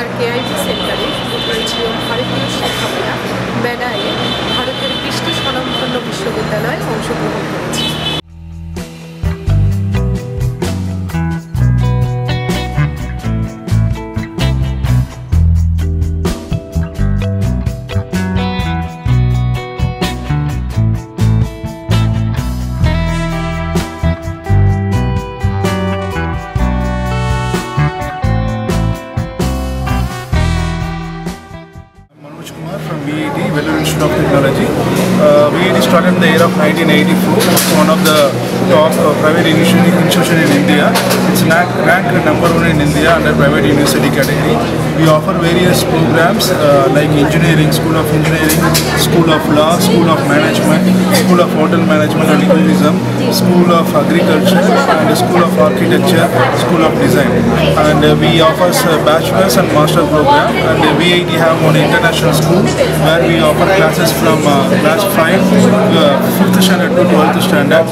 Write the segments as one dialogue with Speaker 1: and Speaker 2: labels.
Speaker 1: এবার কেআইটি সেন্টারে শুরু করেছিল ভারতীয় শিক্ষকেরা বেডায় ভারতের কৃষ্টি স্বনামধন্য বিশ্ববিদ্যালয়ে অংশগ্রহণ করেছে।
Speaker 2: VIT, Institute of Technology. Uh, VIT started in the year of 1984. It's one of the top uh, private institution in India. It's ranked, number one in India under private university category. We offer various programs uh, like engineering, School of Engineering, School of Law, School of Management, School of Hotel Management and Tourism, School of Agriculture, and School of Architecture, School of Design. And uh, we offer uh, bachelor's and master program. And uh, have one international school where we offer classes from uh, class 5, uh, 5th standard to 12th standard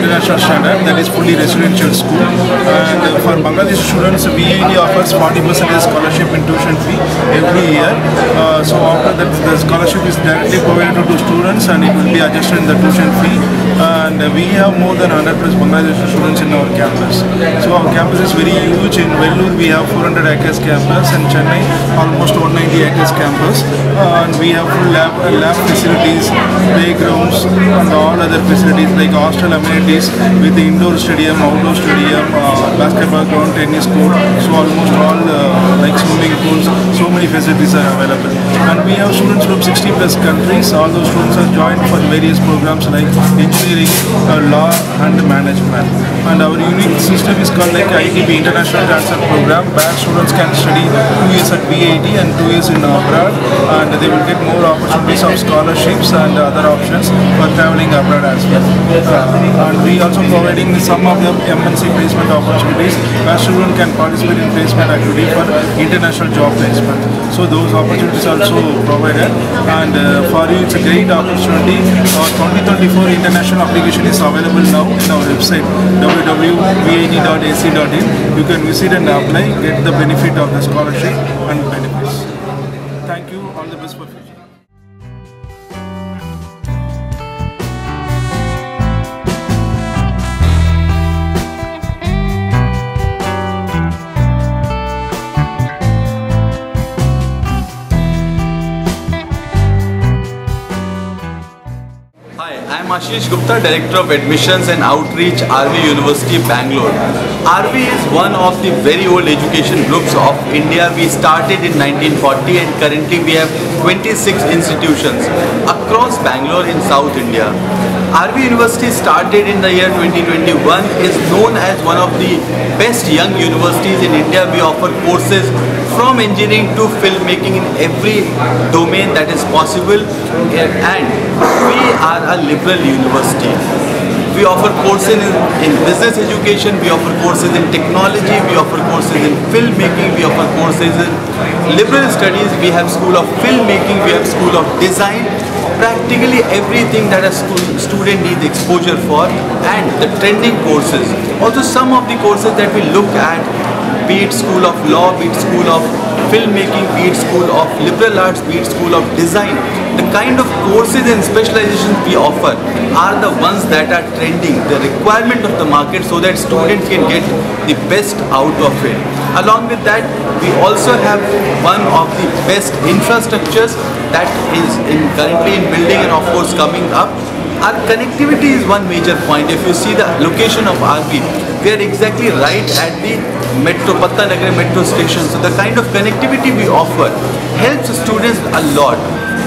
Speaker 2: international standard that is fully residential school. And uh, for Bangladesh students, VIT offers 40% scholarship in tuition fee every year. Uh, so after that, the scholarship is directly provided to students and it will be adjusted in the tuition fee. And we have more than 100 plus Bangladeshi students in our campus. So our campus is very huge. In Vellore, we have 400 acres campus, and Chennai almost 190 acres campus. And we have full lab, lab facilities, playgrounds, and all other facilities like hostel amenities with the indoor stadium, outdoor stadium, uh, basketball ground, tennis court. So almost all uh, like swimming pools. So many facilities are available. And we have students from 60 plus countries. All those students are joined for various programs like engineering, uh, law, and management. And our unique system is called like ITP International Transfer Program, where students can study two years at VIT and two years in abroad, and they will get more opportunities of scholarships and other options for traveling abroad as well. Uh, we are also providing some of the MNC placement opportunities where students can participate in placement activity for international job placement. So those opportunities are also provided, and uh, for you it's a great opportunity. Our 2024 international application is available now in our website www.vit.ac.in. You can visit and apply, get the benefit of the scholarship and benefits. Thank you. All the best for future.
Speaker 3: I am Ashish Gupta, Director of Admissions and Outreach, RV University, Bangalore. RV is one of the very old education groups of India. We started in 1940 and currently we have 26 institutions across Bangalore in South India. RV University started in the year 2021 is known as one of the best young universities in India. We offer courses from engineering to filmmaking in every domain that is possible and we are a liberal university. We offer courses in, in business education, we offer courses in technology, we offer courses in filmmaking, we offer courses in liberal studies, we have school of filmmaking, we have school of design, practically everything that a school student needs exposure for and the trending courses. Also some of the courses that we look at, be it school of law, be it school of filmmaking, be it school of liberal arts, be it school of design. The kind of courses and specializations we offer are the ones that are trending, the requirement of the market so that students can get the best out of it. Along with that, we also have one of the best infrastructures that is in currently in building and of course coming up. Our connectivity is one major point. If you see the location of RV, we are exactly right at the metro, Pattanagere metro station. So the kind of connectivity we offer helps students a lot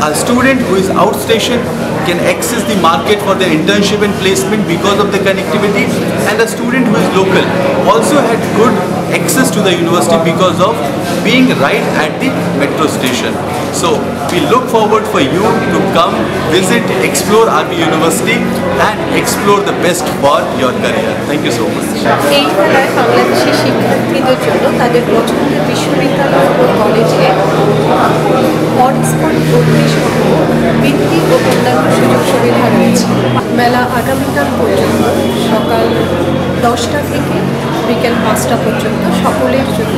Speaker 3: a student who is outstation can access the market for their internship and placement because of the connectivity and a student who is local also had good access to the university because of being right at the metro station. So we look forward for you to come visit, explore RV University and explore the best for your career. Thank you so much.
Speaker 1: এই মেলায় আগামীকাল পর্যন্ত সকাল দশটা থেকে বিকেল পাঁচটা পর্যন্ত সকলের জন্য